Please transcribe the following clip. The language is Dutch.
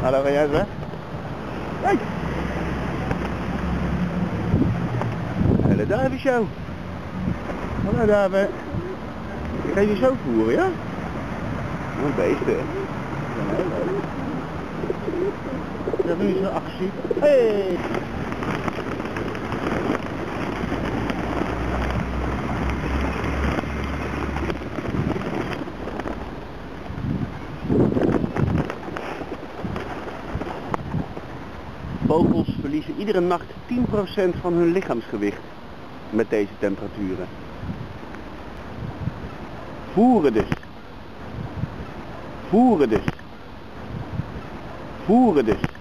Nou, dan ga jij eens weg. Kijk. Hele duivenshow. Hallo duiven. Ik ga je zo voeren, ja? Een beesten. Ja. Dat is zo agressief. Hey! Vogels verliezen iedere nacht 10% van hun lichaamsgewicht met deze temperaturen. Voeren dus. Voeren dus. Voeren dus.